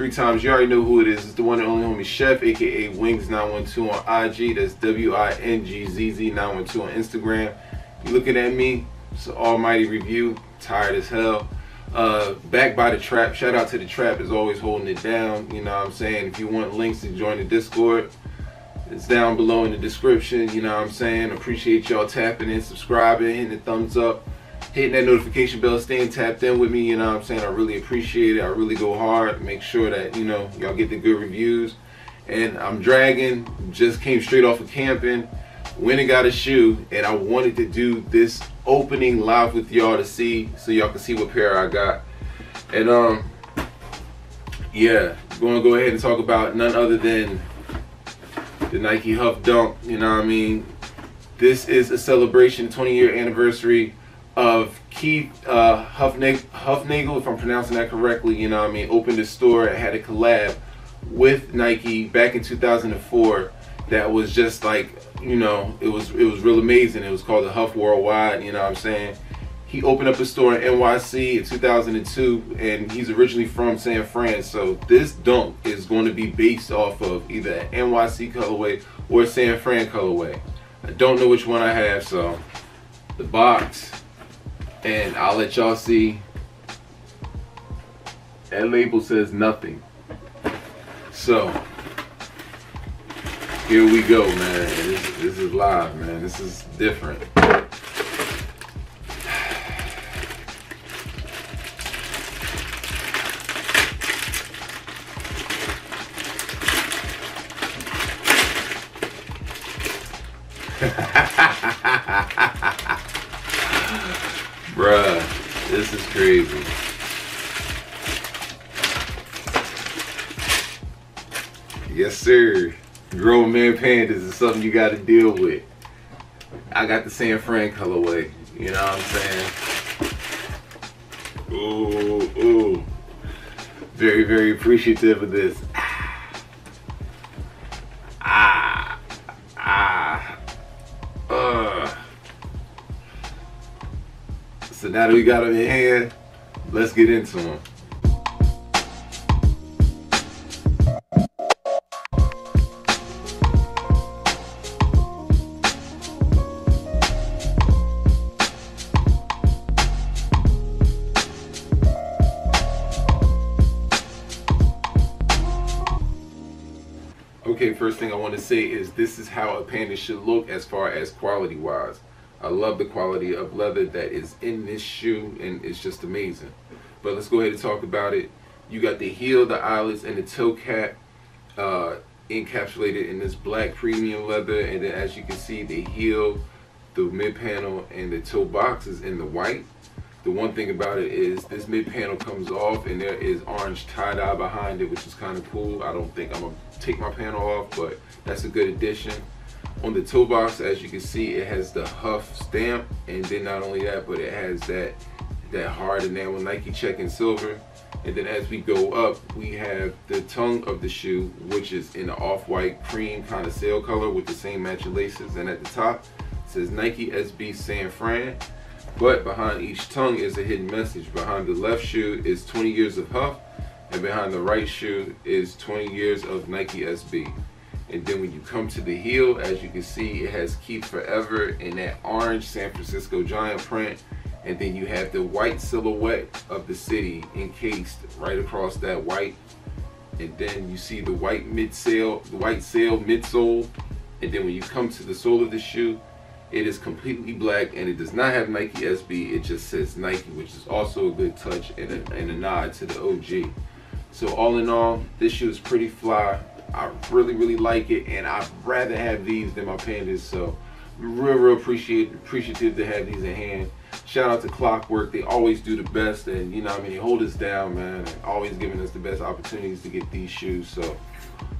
three times. You already know who it is. It's the one and only homie Chef, aka Wingzz912 on IG. That's W I N G Z Z 912 on Instagram. You looking at me? It's an almighty review. Tired as hell. Uh, back by the trap. Shout out to the trap is always holding it down. You know what I'm saying? If you want links to join the Discord, it's down below in the description. You know what I'm saying? Appreciate y'all tapping in, subscribing, hitting the thumbs up, hitting that notification bell, staying tapped in with me. You know what I'm saying? I really appreciate it. I really go hard. Make sure that, you know, y'all get the good reviews. And I'm dragging, just came straight off of camping, went and got a shoe, and I wanted to do this opening live with y'all to see, so y'all can see what pair I got. And, um, yeah, going to go ahead and talk about none other than the Nike HUF Dunk. You know what I mean? This is a celebration, 20 year anniversary of Keith uh, Hufnagel, Hufnagel, if I'm pronouncing that correctly. You know I mean? Opened a store, had a collab with Nike back in 2004 that was just like, you know, it was it was real amazing. It was called the HUF Worldwide, you know what I'm saying? He opened up a store in NYC in 2002, and he's originally from San Fran. So this dunk is going to be based off of either an NYC colorway or San Fran colorway. I don't know which one I have, so the box, and I'll let y'all see. That label says nothing. So here we go, man. This, this is live, man. This is different. Bruh, this is crazy. Yes, sir. Grown man pandas is something you got to deal with. I got the San Fran colorway. You know what I'm saying? Ooh, ooh. Very, very appreciative of this. So now that we got them in hand, let's get into them. Okay, first thing I want to say is this is how a panda should look as far as quality wise. I love the quality of leather that is in this shoe and it's just amazing. But let's go ahead and talk about it. You got the heel, the eyelets, and the toe cap uh, encapsulated in this black premium leather. And then as you can see, the heel, the mid panel, and the toe box is in the white. The one thing about it is this mid panel comes off and there is orange tie-dye behind it, which is kind of cool. I don't think I'm gonna take my panel off, but that's a good addition. On the toe box, as you can see, it has the HUF stamp, and then not only that, but it has that that hard enamel Nike check in silver. And then as we go up, we have the tongue of the shoe, which is in an off-white cream kind of sail color with the same matching laces. And at the top, says Nike SB San Fran. But behind each tongue is a hidden message. Behind the left shoe is 20 years of HUF, and behind the right shoe is 20 years of Nike SB. And then when you come to the heel, as you can see, it has Keep Forever in that orange San Francisco Giant print. And then you have the white silhouette of the city encased right across that white. And then you see the white midsole, the white sail midsole. And then when you come to the sole of the shoe, it is completely black and it does not have Nike SB. It just says Nike, which is also a good touch and a, and a nod to the OG. So all in all, this shoe is pretty fly. I really, really like it, and I'd rather have these than my pandas. So real, real appreciate appreciative to have these in hand. Shout out to Clockwork. They always do the best, and you know, I mean, they hold us down, man. Always giving us the best opportunities to get these shoes. So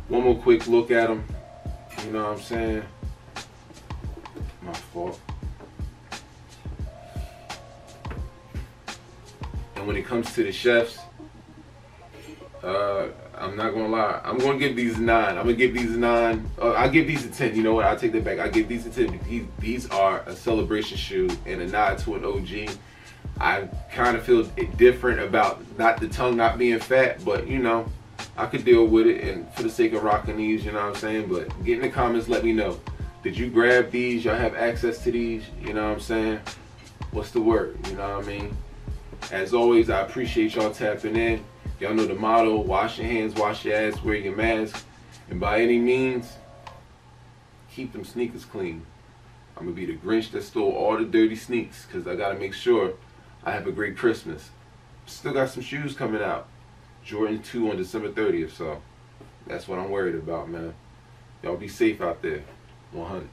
one more quick look at them. You know what I'm saying? My fault. And when it comes to the chefs, uh, I'm not gonna lie. I'm gonna give these nine. I'm gonna give these nine. Uh, I give these a ten. You know what? I take that back. I give these a ten. These, these are a celebration shoe and a nod to an OG. I kind of feel different about not the tongue not being fat, but you know, I could deal with it, and for the sake of rocking these, you know what I'm saying. But get in the comments, let me know. Did you grab these? Y'all have access to these? You know what I'm saying? What's the word? You know what I mean? As always, I appreciate y'all tapping in. Y'all know the motto: wash your hands, wash your ass, wear your mask, and by any means, keep them sneakers clean. I'm gonna be the Grinch that stole all the dirty sneaks because I gotta make sure I have a great Christmas. Still got some shoes coming out. Jordan 2 on December 30th, so that's what I'm worried about, man. Y'all be safe out there. 100.